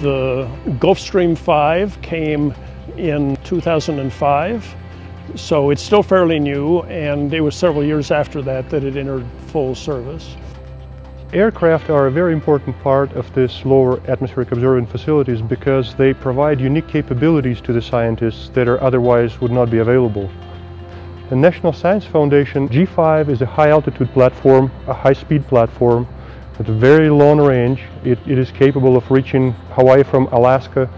The Gulfstream 5 came in 2005, so it's still fairly new, and it was several years after that that it entered full service. Aircraft are a very important part of this lower atmospheric observing facilities because they provide unique capabilities to the scientists that are otherwise would not be available. The National Science Foundation G5 is a high altitude platform, a high speed platform with a very long range. It, it is capable of reaching Hawaii from Alaska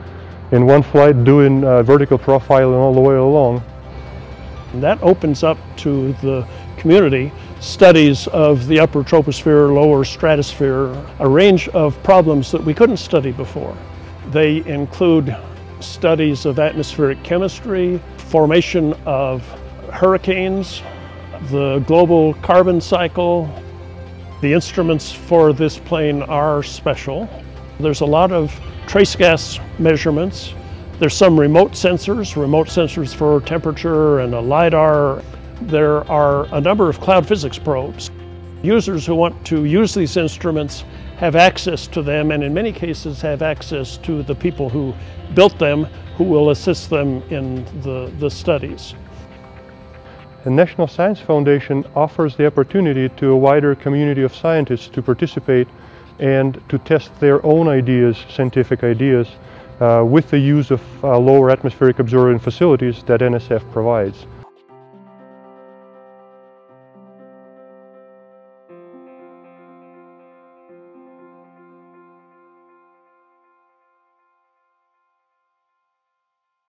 in one flight doing uh, vertical profiling all the way along. That opens up to the community studies of the upper troposphere, lower stratosphere, a range of problems that we couldn't study before. They include studies of atmospheric chemistry, formation of hurricanes, the global carbon cycle. The instruments for this plane are special. There's a lot of trace gas measurements. There's some remote sensors, remote sensors for temperature and a LiDAR. There are a number of cloud physics probes. Users who want to use these instruments have access to them and in many cases have access to the people who built them who will assist them in the, the studies. The National Science Foundation offers the opportunity to a wider community of scientists to participate and to test their own ideas, scientific ideas, uh, with the use of uh, lower atmospheric observing facilities that NSF provides.